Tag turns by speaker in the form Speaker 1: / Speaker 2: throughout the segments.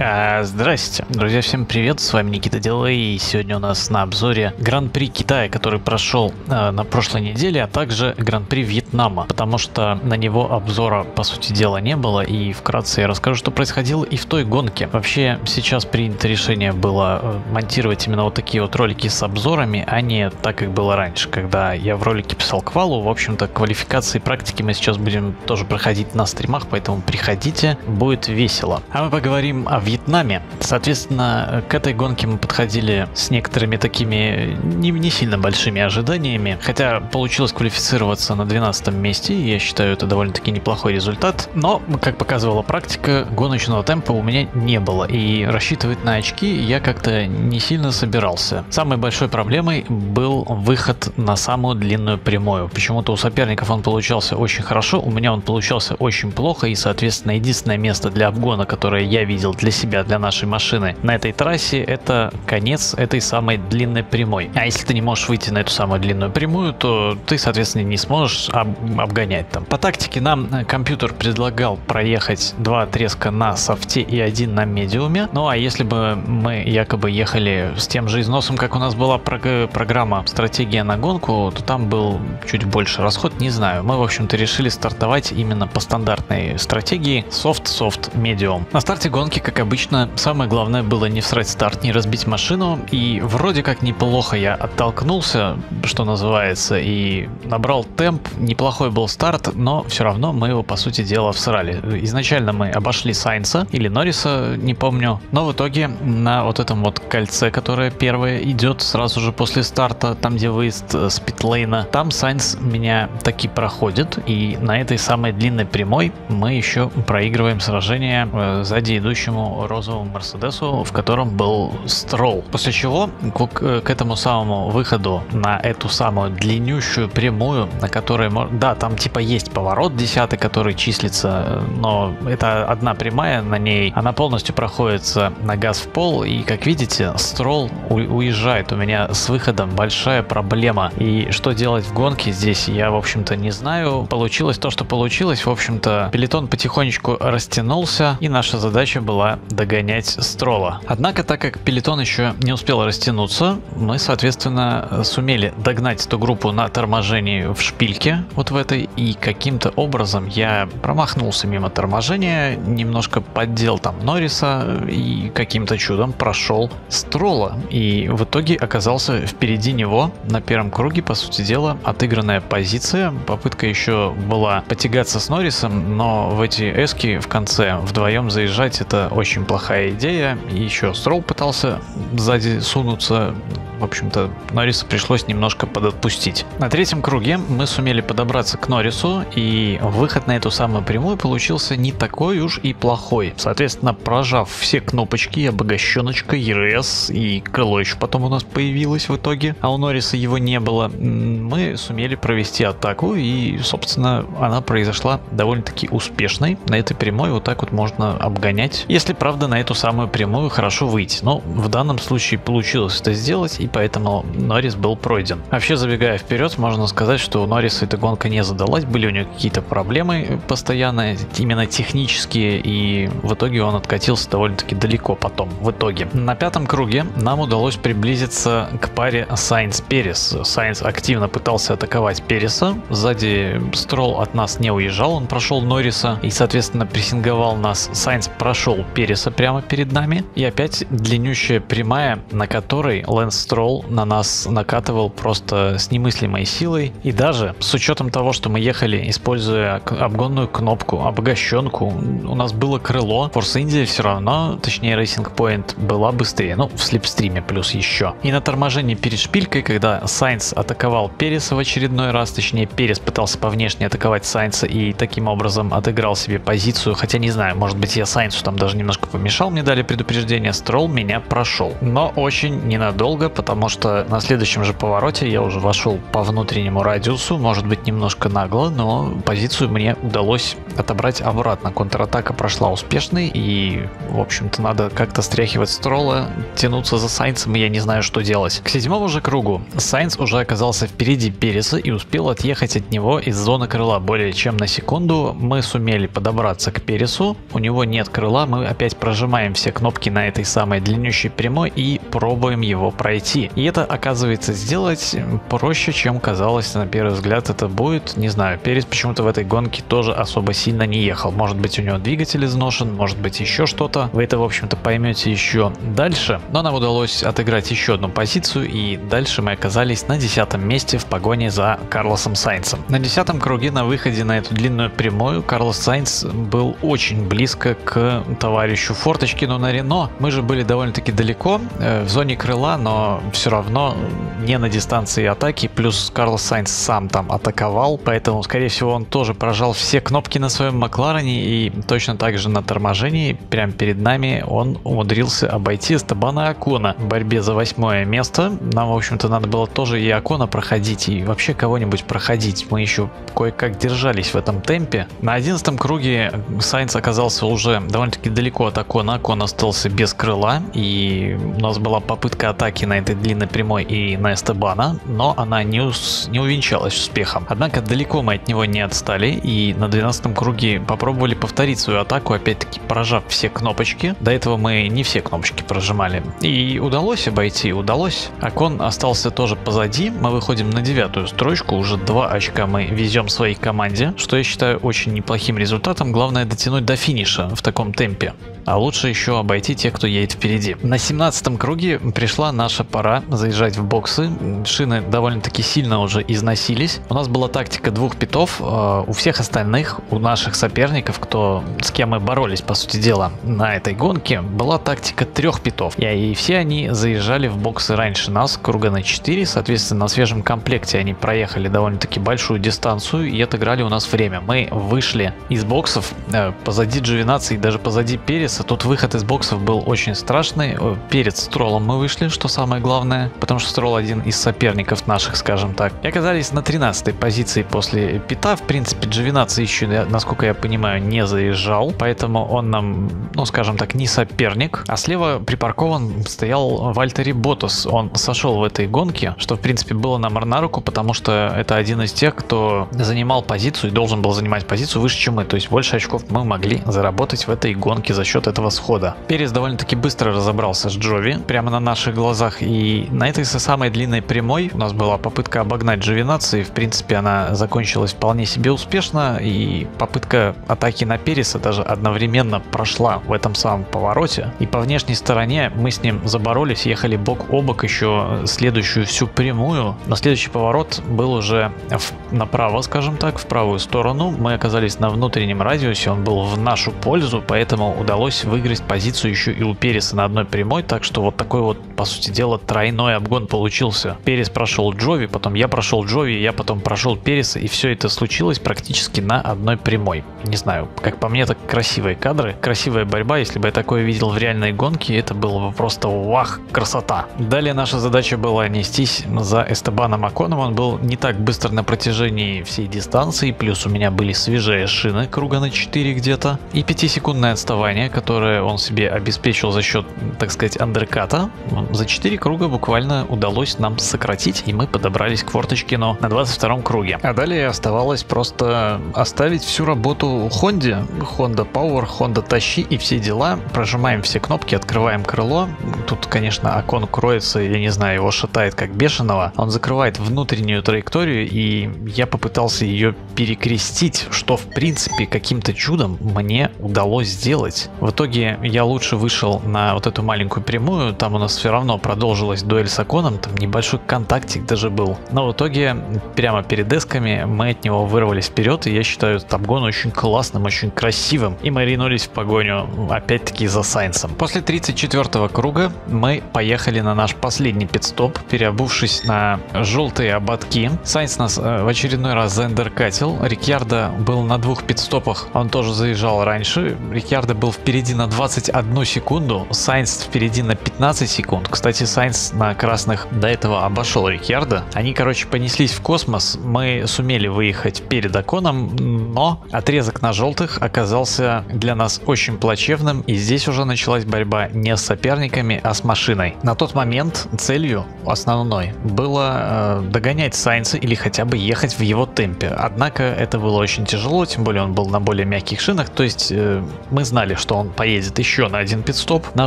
Speaker 1: А, здрасте, друзья, всем привет, с вами Никита Делей, и сегодня у нас на обзоре Гран-при Китая, который прошел э, на прошлой неделе, а также Гран-при Вьетнама, потому что на него обзора, по сути дела, не было, и вкратце я расскажу, что происходило и в той гонке. Вообще, сейчас принято решение было э, монтировать именно вот такие вот ролики с обзорами, а не так, как было раньше, когда я в ролике писал квалу, в общем-то, квалификации и практики мы сейчас будем тоже проходить на стримах, поэтому приходите, будет весело. А мы поговорим о Вьетнаме. Соответственно, к этой гонке мы подходили с некоторыми такими не, не сильно большими ожиданиями, хотя получилось квалифицироваться на 12 месте, я считаю это довольно-таки неплохой результат, но, как показывала практика, гоночного темпа у меня не было, и рассчитывать на очки я как-то не сильно собирался. Самой большой проблемой был выход на самую длинную прямую. Почему-то у соперников он получался очень хорошо, у меня он получался очень плохо, и, соответственно, единственное место для обгона, которое я видел для себя, для нашей машины на этой трассе, это конец этой самой длинной прямой. А если ты не можешь выйти на эту самую длинную прямую, то ты, соответственно, не сможешь об обгонять там. По тактике нам э, компьютер предлагал проехать два отрезка на софте и один на медиуме. Ну а если бы мы якобы ехали с тем же износом, как у нас была прог программа «Стратегия на гонку», то там был чуть больше расход, не знаю. Мы, в общем-то, решили стартовать именно по стандартной стратегии soft-soft medium. На старте гонки, как обычно, самое главное было не всрать старт, не разбить машину. И вроде как неплохо я оттолкнулся, что называется, и набрал темп. Неплохой был старт, но все равно мы его, по сути дела, всрали. Изначально мы обошли Сайнса или Норриса, не помню. Но в итоге на вот этом вот кольце, которое первое идет сразу же после старта, там где выезд с питлейна, там Сайнс меня таки проходит. И на этой самой длинной прямой мы еще проигрываем сражение э, сзади идущему розовому Мерседесу, в котором был Строл. После чего к, к этому самому выходу на эту самую длиннющую прямую, на которой, да, там типа есть поворот десятый, который числится, но это одна прямая на ней, она полностью проходится на газ в пол, и как видите, Строл уезжает. У меня с выходом большая проблема. И что делать в гонке здесь, я, в общем-то, не знаю. Получилось то, что получилось. В общем-то, пелетон потихонечку растянулся, и наша задача была догонять Строла. Однако, так как пелетон еще не успел растянуться, мы, соответственно, сумели догнать эту группу на торможении в шпильке, вот в этой, и каким-то образом я промахнулся мимо торможения, немножко поддел там Норриса и каким-то чудом прошел Строла. И в итоге оказался впереди него на первом круге, по сути дела, отыгранная позиция. Попытка еще была потягаться с Норрисом, но в эти эски в конце вдвоем заезжать это очень плохая идея. И еще Строл пытался сзади сунуться. В общем-то, Норриса пришлось немножко подотпустить. На третьем круге мы сумели подобраться к Норрису, и выход на эту самую прямую получился не такой уж и плохой. Соответственно, прожав все кнопочки, обогащеночка, ЕРС и крыло еще потом у нас появилось в итоге, а у Норриса его не было, мы сумели провести атаку, и, собственно, она произошла довольно-таки успешной. На этой прямой вот так вот можно обгонять, если, правда, на эту самую прямую хорошо выйти. Но в данном случае получилось это сделать, и поэтому Норрис был пройден. Вообще, забегая вперед, можно сказать, что у Норриса эта гонка не задалась, были у него какие-то проблемы постоянные, именно технические, и в итоге он откатился довольно-таки далеко потом, в итоге. На пятом круге нам удалось приблизиться к паре Сайнс-Перес. Сайнс активно пытался атаковать Переса, сзади Строл от нас не уезжал, он прошел Норриса и, соответственно, прессинговал нас. Сайнс прошел Переса прямо перед нами, и опять длиннющая прямая, на которой Лэнс Строл на нас накатывал просто с немыслимой силой. И даже с учетом того, что мы ехали, используя обгонную кнопку, обогащенку, у нас было крыло, Force India все равно, точнее Racing Point была быстрее, ну в слепстриме плюс еще. И на торможении перед шпилькой, когда Сайнс атаковал Переса в очередной раз, точнее Перес пытался по внешне атаковать Сайнса и таким образом отыграл себе позицию, хотя не знаю, может быть я Сайнсу там даже немножко помешал, мне дали предупреждение, Строл меня прошел. Но очень ненадолго, потому что на следующем же повороте я уже вошел по внутреннему радиусу, может быть немножко нагло, но позицию мне удалось отобрать обратно. Контратака прошла успешной и, в общем-то, надо как-то стряхивать Строла, тянуться за Сайнцем, и я не знаю, что делать. К седьмому же кругу Сайнц уже оказался впереди Переса и успел отъехать от него из зоны крыла более чем на секунду. Мы сумели подобраться к Пересу, у него нет крыла, мы опять прожимаем все кнопки на этой самой длиннющей прямой и пробуем его пройти. И это оказывается сделать проще, чем казалось на первый взгляд это будет. Не знаю, Перес почему-то в этой гонке тоже особо сильно не ехал. Может быть у него двигатель изношен, может быть еще что-то. Вы это в общем-то поймете еще дальше. Но нам удалось отыграть еще одну позицию и дальше мы оказались на десятом месте в погоне за Карлосом Сайнцем. На десятом круге на выходе на эту длинную прямую Карлос Сайнц был очень близко к товарищу Форточкину на Рено. Мы же были довольно-таки далеко э, в зоне крыла, но все равно не на дистанции атаки. Плюс Карлос Сайнц сам там атаковал, поэтому скорее всего он тоже прожал все кнопки на своем Макларене и точно так же на торможении прямо перед нами он умудрился обойти Стабана Акона в борьбе за восьмое место. Нам в общем-то надо было тоже и Акона проходить и вообще кого-нибудь проходить. Мы еще кое-как держались в этом темпе. На одиннадцатом круге Сайнц оказался уже довольно-таки далеко от Акона. Акон остался без крыла и у нас была попытка атаки на этой длинной прямой и на Эстебана, но она не, ус не увенчалась успехом. Однако далеко мы от него не отстали и на 12 круге попробовали повторить свою атаку, опять-таки прожав все кнопочки. До этого мы не все кнопочки прожимали. И удалось обойти, удалось. Акон остался тоже позади. Мы выходим на девятую строчку, уже два очка мы везем своей команде, что я считаю очень неплохим результатом. Главное дотянуть до финиша в таком темпе. А лучше еще обойти тех, кто едет впереди. На 17 круге пришла наша пора заезжать в боксы. Шины довольно-таки сильно уже износились. У нас была тактика двух питов. У всех остальных, у наших соперников, кто с кем мы боролись, по сути дела, на этой гонке, была тактика трех питов. И все они заезжали в боксы раньше нас, круга на 4. Соответственно, на свежем комплекте они проехали довольно-таки большую дистанцию и отыграли у нас время. Мы вышли из боксов э, позади Джовинации, даже позади Перес Мерседеса. Тут выход из боксов был очень страшный. Перед Стролом мы вышли, что самое главное, потому что Строл один из соперников наших, скажем так. И оказались на 13 позиции после пита. В принципе, Джовинаци еще, насколько я понимаю, не заезжал, поэтому он нам, ну скажем так, не соперник. А слева припаркован стоял Вальтери Ботас. Он сошел в этой гонке, что в принципе было нам на руку, потому что это один из тех, кто занимал позицию и должен был занимать позицию выше, чем мы. То есть больше очков мы могли заработать в этой гонке за счет от этого схода. Перес довольно-таки быстро разобрался с Джови, прямо на наших глазах, и на этой самой длинной прямой у нас была попытка обогнать Джовинаци, в принципе она закончилась вполне себе успешно, и попытка атаки на Переса даже одновременно прошла в этом самом повороте, и по внешней стороне мы с ним заборолись, ехали бок о бок еще следующую всю прямую, но следующий поворот был уже в, направо, скажем так, в правую сторону, мы оказались на внутреннем радиусе, он был в нашу пользу, поэтому удалось удалось выиграть позицию еще и у Переса на одной прямой, так что вот такой вот, по сути дела, тройной обгон получился. Перес прошел Джови, потом я прошел Джови, я потом прошел Переса, и все это случилось практически на одной прямой. Не знаю, как по мне, так красивые кадры, красивая борьба, если бы я такое видел в реальной гонке, это было бы просто вах, красота. Далее наша задача была нестись за Эстебаном Аконом, он был не так быстр на протяжении всей дистанции, плюс у меня были свежие шины круга на 4 где-то, и 5-секундное отставание, которое он себе обеспечил за счет, так сказать, андерката, за 4 круга буквально удалось нам сократить, и мы подобрались к форточке, но на 22 круге. А далее оставалось просто оставить всю работу Хонде, Honda Power, Honda Тащи и все дела. Прожимаем все кнопки, открываем крыло. Тут, конечно, окон кроется, я не знаю, его шатает как бешеного. Он закрывает внутреннюю траекторию, и я попытался ее перекрестить, что в принципе каким-то чудом мне удалось сделать. В итоге я лучше вышел на вот эту маленькую прямую, там у нас все равно продолжилась дуэль с Оконом, там небольшой контактик даже был. Но в итоге прямо перед эсками мы от него вырвались вперед, и я считаю этот обгон очень классным, очень красивым. И мы ринулись в погоню опять-таки за Сайнсом. После 34 круга мы поехали на наш последний пит-стоп, переобувшись на желтые ободки. Сайнс нас э, в очередной раз заэндеркатил. Риккьярдо был на двух пит-стопах, он тоже заезжал раньше. Риккьярдо был впереди впереди на 21 секунду, Сайнс впереди на 15 секунд. Кстати, Сайнс на красных до этого обошел Риккьярдо. Они, короче, понеслись в космос. Мы сумели выехать перед Оконом, но отрезок на желтых оказался для нас очень плачевным. И здесь уже началась борьба не с соперниками, а с машиной. На тот момент целью основной было э, догонять Сайнса или хотя бы ехать в его темпе. Однако это было очень тяжело, тем более он был на более мягких шинах. То есть э, мы знали, что он поедет еще на один пидстоп на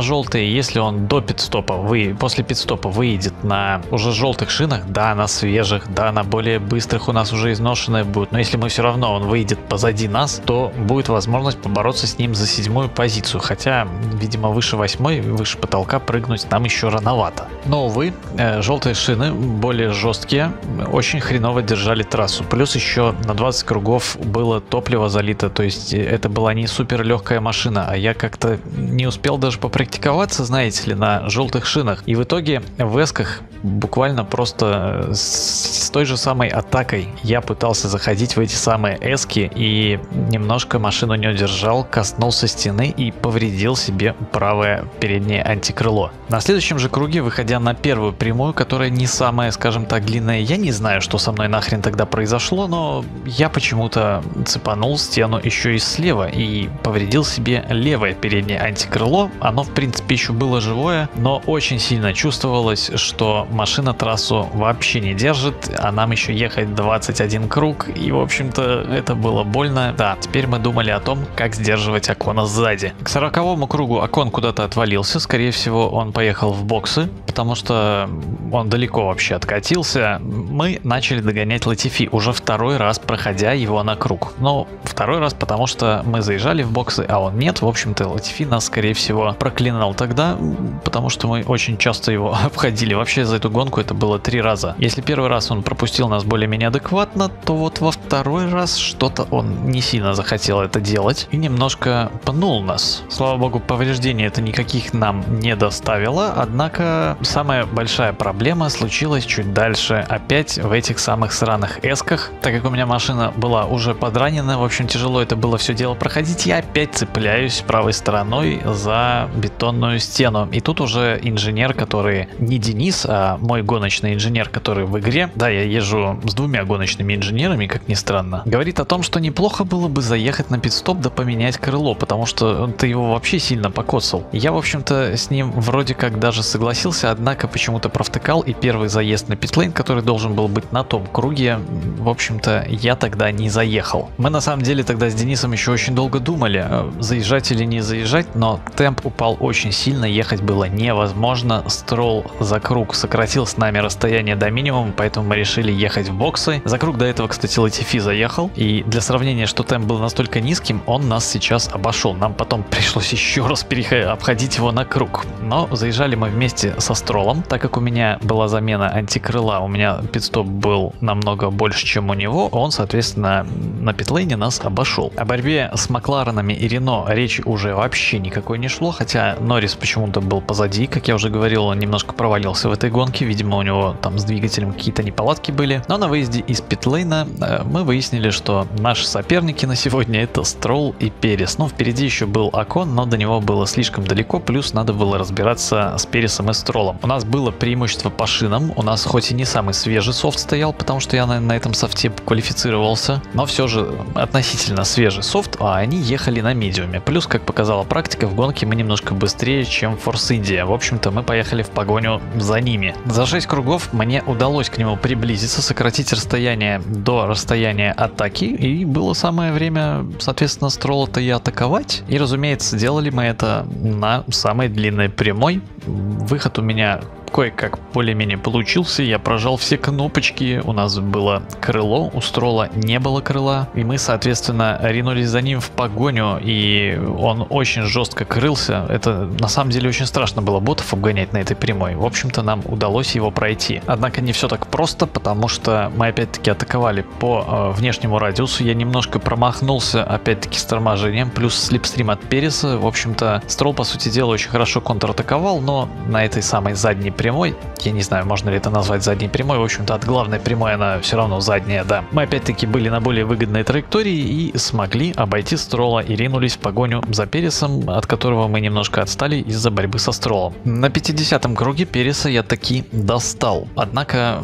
Speaker 1: желтые. Если он до пидстопа, вы, после пидстопа выедет на уже желтых шинах, да, на свежих, да, на более быстрых у нас уже изношенные будут. Но если мы все равно он выйдет позади нас, то будет возможность побороться с ним за седьмую позицию. Хотя, видимо, выше восьмой, выше потолка прыгнуть нам еще рановато. Но, увы, э, желтые шины более жесткие, очень хреново держали трассу. Плюс еще на 20 кругов было топливо залито, то есть э, это была не супер легкая машина, а я как-то не успел даже попрактиковаться, знаете ли, на желтых шинах. И в итоге в эсках буквально просто э, с, той же самой атакой я пытался заходить в эти самые эски и немножко машину не удержал, коснулся стены и повредил себе правое переднее антикрыло. На следующем же круге, выходя на первую прямую, которая не самая, скажем так, длинная, я не знаю, что со мной нахрен тогда произошло, но я почему-то цепанул стену еще и слева и повредил себе левое переднее антикрыло. Оно, в принципе, еще было живое, но очень сильно чувствовалось, что машина трассу вообще не держит, а нам еще ехать 21 круг, и, в общем-то, это было больно. Да, теперь мы думали о том, как сдерживать Акона сзади. К 40 кругу Акон куда-то отвалился, скорее всего, он поехал в боксы, потому что он далеко вообще откатился. Мы начали догонять Латифи, уже второй раз проходя его на круг. Ну, второй раз, потому что мы заезжали в боксы, а он нет. В общем-то, Латифи нас, скорее всего, проклинал тогда, потому что мы очень часто его обходили. Вообще за эту гонку это было три раза. Если первый раз он пропустил нас более-менее адекватно, то вот во второй раз что-то он не сильно захотел это делать и немножко пнул нас. Слава богу, повреждений это никаких нам не доставило, однако самая большая проблема случилась чуть дальше, опять в этих самых сраных эсках. Так как у меня машина была уже подранена, в общем тяжело это было все дело проходить, я опять цепляюсь правой стороной за бетонную стену. И тут уже инженер, который не Денис, а мой гоночный инженер, который в игре, да, я езжу с двумя гоночными инженерами, как ни странно, говорит о том, что неплохо было бы заехать на пидстоп да поменять крыло, потому что ты его вообще сильно покосал. Я, в общем-то, с ним вроде как даже согласился, однако почему-то провтыкал и первый заезд на питлейн, который должен был быть на том круге, в общем-то, я тогда не заехал. Мы на самом деле тогда с Денисом еще очень долго думали, э, заезжать или не заезжать, но темп упал очень сильно, ехать было невозможно. Строл за круг сократил с нами расстояние до минимума, поэтому мы решили ехать в боксы. За круг до этого, кстати, Латифи заехал, и для сравнения, что темп был настолько низким, он нас сейчас обошел. Нам потом пришлось еще раз обходить его на круг. Но заезжали мы вместе со Стролом, так как у меня была замена антикрыла, у меня пидстоп был намного больше, чем у него, он, соответственно, на питлейне нас обошел. О борьбе с Макларенами и Рено речи уже вообще никакой не шло, хотя Норрис почему-то был позади, как я уже говорил, он немножко провалился в этой гонке, видимо у него там с двигателем какие-то неполадки были. Но на выезде из питлейна э, мы выяснили, что наши соперники на сегодня это Строл и Перес. Ну, впереди еще был Акон, но до него было слишком далеко, плюс надо было разбираться с Пересом и Стролом. У нас было преимущество по шинам, у нас хоть и не самый свежий софт стоял, потому что я на, на этом софте квалифицировался, но все же относительно свежий софт, а они ехали на медиуме. Плюс, как показала практика, в гонке мы немножко быстрее, чем Force India. В общем-то, мы поехали в погоню за ними. За 6 кругов мне удалось к нему приблизиться, сократить расстояние до расстояния атаки, и было самое время, соответственно, строла-то и атаковать. И, разумеется, делали мы это на самой длинной прямой. Выход у меня кое-как более-менее получился. Я прожал все кнопочки. У нас было крыло, у Строла не было крыла. И мы, соответственно, ринулись за ним в погоню. И он очень жестко крылся. Это на самом деле очень страшно было ботов обгонять на этой прямой. В общем-то, нам удалось его пройти. Однако не все так просто, потому что мы опять-таки атаковали по э, внешнему радиусу. Я немножко промахнулся, опять-таки, с торможением. Плюс слепстрим от Переса. В общем-то, Строл, по сути дела, очень хорошо контратаковал, но на этой самой задней прямой. Я не знаю, можно ли это назвать задней прямой. В общем-то, от главной прямой она все равно задняя, да. Мы опять-таки были на более выгодной траектории и смогли обойти Строла и ринулись в погоню за Пересом, от которого мы немножко отстали из-за борьбы со Стролом. На 50-м круге Переса я таки достал. Однако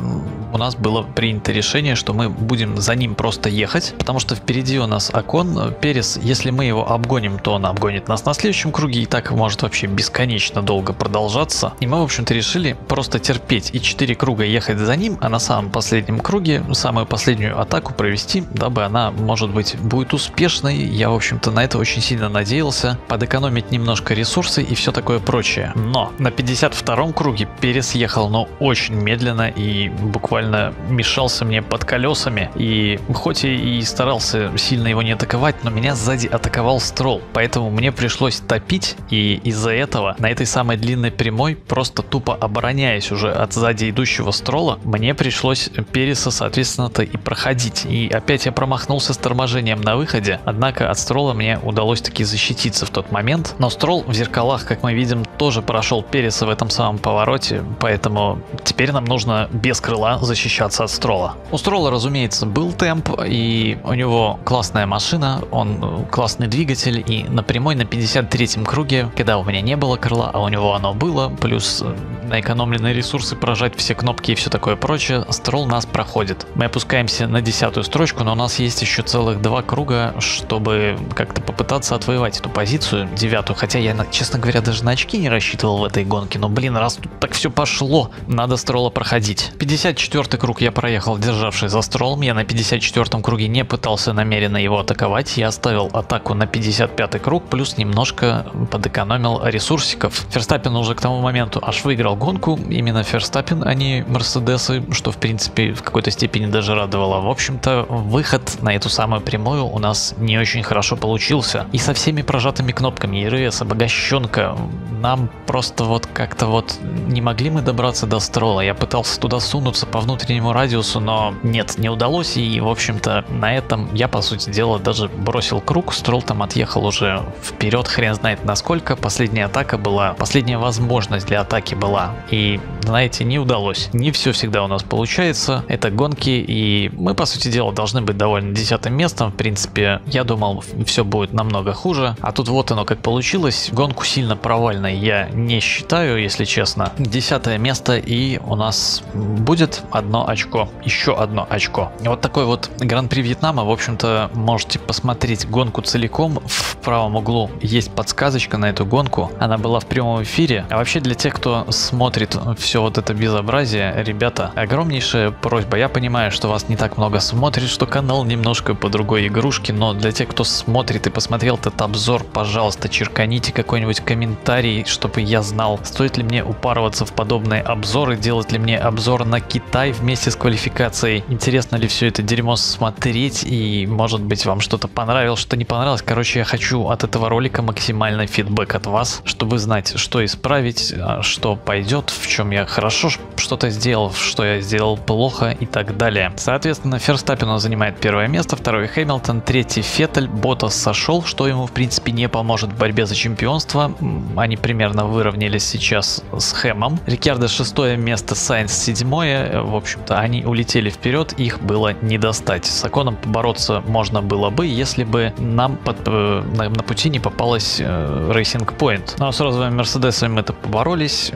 Speaker 1: у нас было принято решение, что мы будем за ним просто ехать, потому что впереди у нас окон. Перес, если мы его обгоним, то он обгонит нас на следующем круге, и так может вообще бесконечно долго продолжаться. И мы, в общем-то, решили просто терпеть и 4 круга ехать за ним, а на самом последнем круге самую последнюю атаку провести, дабы она, может быть, будет успешной. Я, в общем-то, на это очень сильно надеялся. Подэкономить немножко ресурсы и все такое прочее. Но на 52-м круге Перес ехал, но очень медленно и буквально мешался мне под колесами. И хоть и старался сильно его не атаковать, но меня сзади атаковал Строл. Поэтому мне пришлось топить, и из-за этого на этой самой длинной прямой, просто тупо обороняясь уже от сзади идущего Строла, мне пришлось Переса, соответственно-то, и проходить. И опять я промахнулся с торможением на выходе, однако от Строла мне удалось таки защититься в тот момент. Но Строл в зеркалах, как мы видим, тоже прошел Переса в этом самом повороте, поэтому теперь нам нужно без крыла защищаться от Строла. У Строла, разумеется, был темп, и у него классная машина, он классный двигатель, и на прямой на 53-м круге, когда у меня не было крыла, а у него оно было, плюс на экономленные ресурсы прожать все кнопки и все такое прочее, Строл нас проходит. Мы опускаемся на десятую строчку, но у нас есть еще целых два круга, чтобы как-то попытаться отвоевать эту позицию, девятую, хотя я, честно говоря, даже на очки не рассчитывал в этой гонке, но блин, раз тут так все пошло, надо Строла проходить. 54 круг я проехал, державший за Стролом, я на 54 круге не пытался намеренно его атаковать, я оставил атаку на 55 круг, плюс немножко подэкономил ресурсиков. Ферстаппин уже к тому моменту аж выиграл гонку, именно Ферстаппин, а не Мерседесы, что в принципе в какой-то степени даже радовало. В общем-то, выход на эту самую прямую у нас не очень хорошо получился. И со всеми прожатыми кнопками ЕРС, обогащенка, нам просто вот как-то вот не могли мы добраться до строла. Я пытался туда сунуться по внутреннему радиусу, но нет, не удалось. И, в общем-то, на этом я, по сути дела, даже бросил круг. Строл там отъехал уже вперед, хрен знает насколько. Последняя атака была, последняя возможность для атаки была. И, знаете, не удалось. Не все всегда у нас получается. Это гонки, и мы, по сути дела, должны быть довольно десятым местом. В принципе, я думал, все будет намного хуже. А тут вот оно как получилось. Гонку сильно провальной я не считаю, если честно. Десятое место и у нас будет одно очко. Еще одно очко. Вот такой вот Гран-при Вьетнама. В общем-то, можете посмотреть гонку целиком. В правом углу есть подсказочка на эту гонку. Она была в прямом эфире. А вообще для тех, кто смотрит все вот это безобразие, ребята, огромнейшая просьба. Я понимаю, что вас не так много смотрит, что канал немножко по другой игрушке, но для тех, кто смотрит и посмотрел этот обзор, пожалуйста, черканите какой-нибудь комментарий, чтобы я знал, стоит ли мне упарываться в подобные обзоры, делать ли мне обзор на Китай вместе с квалификацией, интересно ли все это дерьмо смотреть и может быть вам что-то понравилось, что не понравилось. Короче, я хочу от этого ролика максимальный фидбэк от вас, чтобы знать, что исправить, а, что пойдет, в чем я хорошо что-то сделал, что я сделал плохо и так далее. Соответственно, Ферстаппин он занимает первое место, второй Хэмилтон, третий Феттель, Ботас сошел, что ему в принципе не поможет в борьбе за чемпионство. Они примерно выровнялись сейчас с Хэмом. Рикьярдо шестое место, Сайнс седьмое. В общем-то, они улетели вперед, их было не достать. С Аконом побороться можно было бы, если бы нам под, э, на, на пути не попалась э, Racing Point. Но с розовыми Мерседесами мы-то поборолись,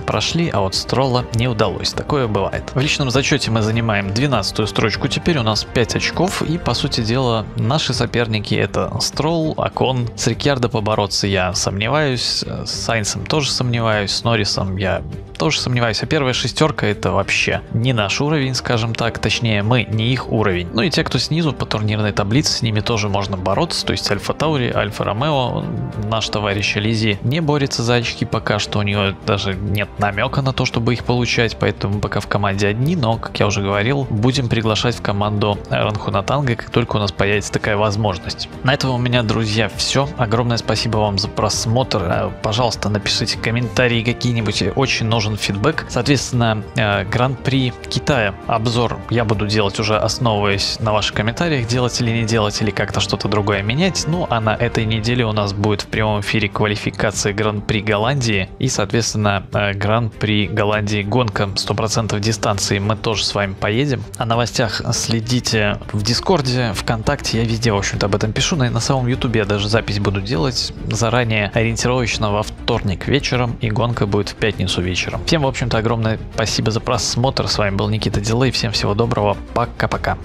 Speaker 1: Переса прошли, а вот Строла не удалось. Такое бывает. В личном зачете мы занимаем 12 строчку, теперь у нас 5 очков, и по сути дела наши соперники это Строл, Акон. С Рикьярдо побороться я сомневаюсь, с Сайнсом тоже сомневаюсь, с Норрисом я тоже сомневаюсь. А первая шестерка это вообще не наш уровень, скажем так. Точнее, мы не их уровень. Ну и те, кто снизу по турнирной таблице, с ними тоже можно бороться. То есть Альфа Таури, Альфа Ромео, наш товарищ Лизи не борется за очки пока что. У него даже нет намека на то, чтобы их получать. Поэтому пока в команде одни. Но, как я уже говорил, будем приглашать в команду Ранхунатанга, как только у нас появится такая возможность. На этом у меня, друзья, все. Огромное спасибо вам за просмотр. Пожалуйста, напишите комментарии какие-нибудь. Очень нужен фидбэк. Соответственно, э, Гран-при Китая обзор я буду делать уже основываясь на ваших комментариях, делать или не делать, или как-то что-то другое менять. Ну а на этой неделе у нас будет в прямом эфире квалификации Гран-при Голландии и, соответственно, э, Гран-при Голландии гонка 100% дистанции. Мы тоже с вами поедем. О новостях следите в Дискорде, ВКонтакте, я везде, в общем-то, об этом пишу. На, на самом Ютубе я даже запись буду делать заранее ориентировочно во вторник вечером и гонка будет в пятницу вечером. Всем, в общем-то, огромное спасибо за просмотр. С вами был Никита Дилей. Всем всего доброго. Пока-пока.